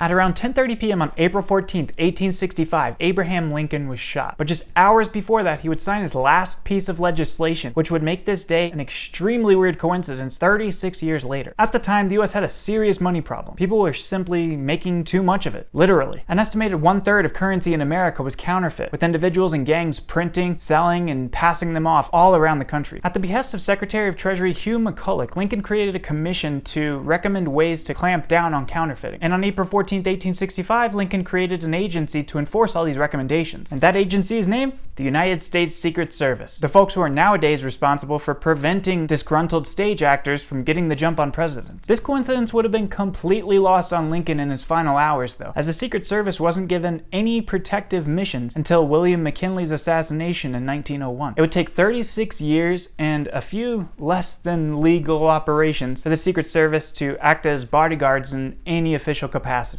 At around 10:30 p.m. on April 14, 1865, Abraham Lincoln was shot. But just hours before that, he would sign his last piece of legislation, which would make this day an extremely weird coincidence 36 years later. At the time, the US had a serious money problem. People were simply making too much of it, literally. An estimated one-third of currency in America was counterfeit, with individuals and gangs printing, selling, and passing them off all around the country. At the behest of Secretary of Treasury Hugh McCulloch, Lincoln created a commission to recommend ways to clamp down on counterfeiting. And on April 14 14, 1865, Lincoln created an agency to enforce all these recommendations. And that agency is named the United States Secret Service. The folks who are nowadays responsible for preventing disgruntled stage actors from getting the jump on presidents. This coincidence would have been completely lost on Lincoln in his final hours, though, as the Secret Service wasn't given any protective missions until William McKinley's assassination in 1901. It would take 36 years and a few less than legal operations for the Secret Service to act as bodyguards in any official capacity.